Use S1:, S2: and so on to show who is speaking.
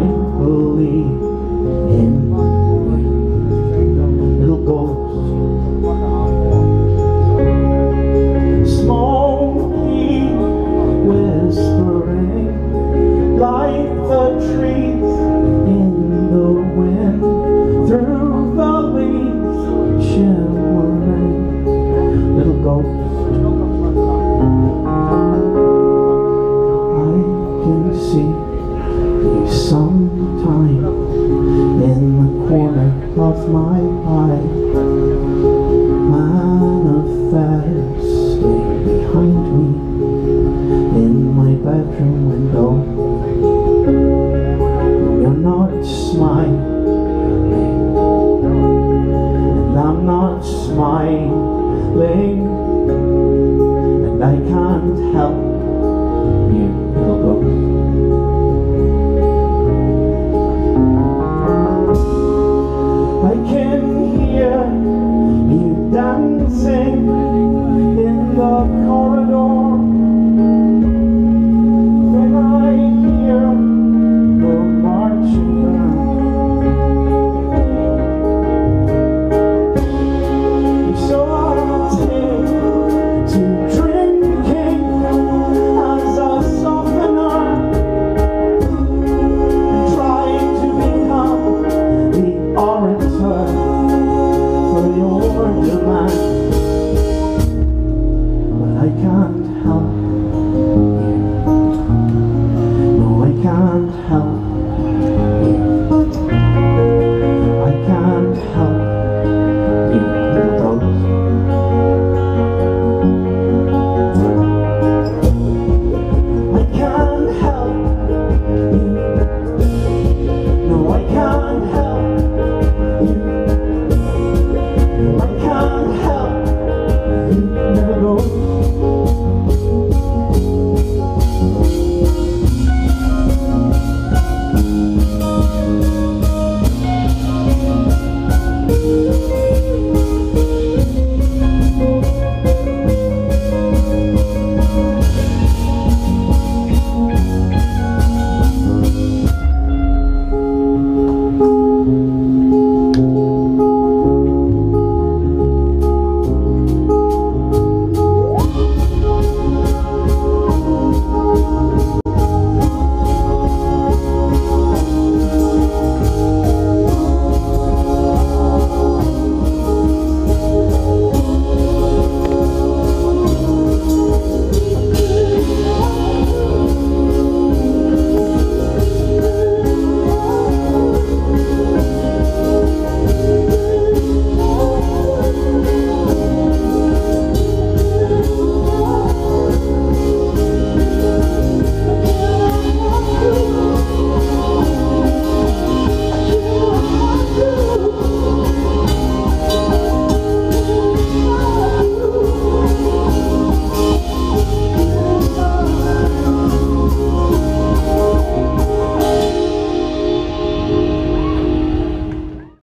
S1: Believe in little ghost. Small whispering like the trees in the wind through the leaves shimmering, little ghost. I can see of my eye manifesting behind me in my bedroom window. You're not smiling. And I'm not smiling. And I can't help